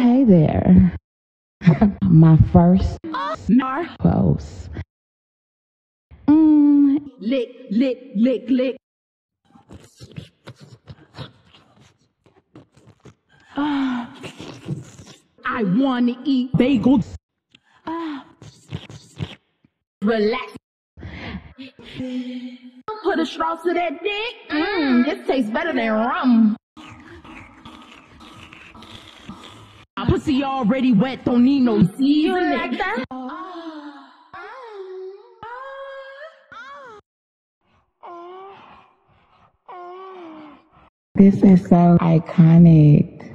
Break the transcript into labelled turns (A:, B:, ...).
A: Hey there. My first post. Mm,
B: Lick, lick, lick, lick. Ah, I wanna eat bagels. Ah, relax. Put a straw to that dick. Mmm, this tastes better than rum. Pussy already wet, don't need no seasoning. like that? Ah.
A: this is so iconic.